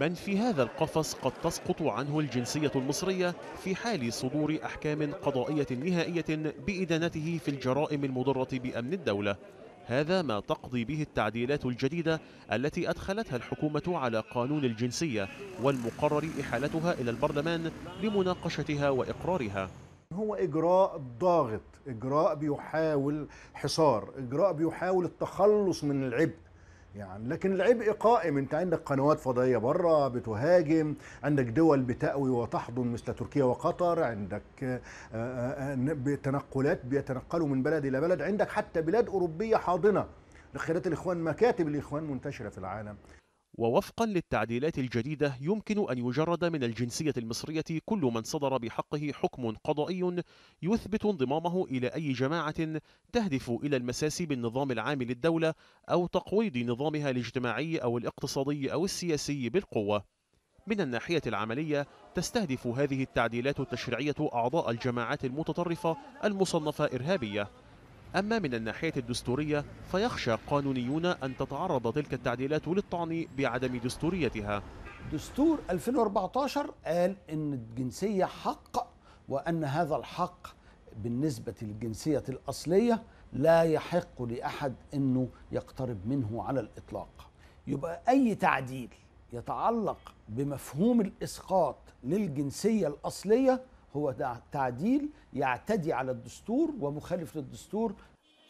من في هذا القفص قد تسقط عنه الجنسية المصرية في حال صدور أحكام قضائية نهائية بإدانته في الجرائم المضرة بأمن الدولة. هذا ما تقضي به التعديلات الجديدة التي أدخلتها الحكومة على قانون الجنسية والمقرر إحالتها إلى البرلمان لمناقشتها وإقرارها. هو إجراء ضاغط إجراء بيحاول حصار إجراء بيحاول التخلص من العبء. يعني. لكن العبء قائم. انت عندك قنوات فضائية بره بتهاجم عندك دول بتأوي وتحضن مثل تركيا وقطر عندك آه، آه، آه، تنقلات بيتنقلوا من بلد إلى بلد عندك حتى بلاد أوروبية حاضنة. لقيادات الإخوان مكاتب الإخوان منتشرة في العالم. ووفقا للتعديلات الجديدة يمكن أن يجرد من الجنسية المصرية كل من صدر بحقه حكم قضائي يثبت انضمامه إلى أي جماعة تهدف إلى المساس بالنظام العام للدولة أو تقويض نظامها الاجتماعي أو الاقتصادي أو السياسي بالقوة. من الناحية العملية تستهدف هذه التعديلات التشريعية أعضاء الجماعات المتطرفة المصنفة إرهابية. أما من الناحية الدستورية فيخشى قانونيون أن تتعرض تلك التعديلات للطعن بعدم دستوريتها. دستور 2014 قال أن الجنسية حق وأن هذا الحق بالنسبة للجنسية الأصلية لا يحق لأحد أنه يقترب منه على الإطلاق. يبقى أي تعديل يتعلق بمفهوم الإسقاط للجنسية الأصلية هو تعديل يعتدي على الدستور ومخالف للدستور.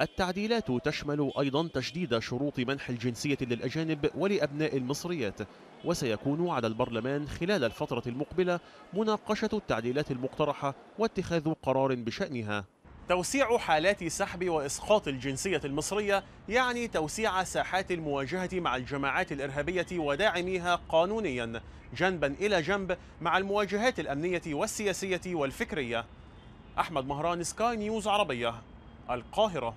التعديلات تشمل أيضا تشديد شروط منح الجنسية للأجانب ولأبناء المصريات وسيكون على البرلمان خلال الفترة المقبلة مناقشة التعديلات المقترحة واتخاذ قرار بشأنها. توسيع حالات سحب وإسقاط الجنسية المصرية يعني توسيع ساحات المواجهة مع الجماعات الإرهابية وداعميها قانونيا جنبا إلى جنب مع المواجهات الأمنية والسياسية والفكرية. أحمد مهران سكاي نيوز عربية القاهرة.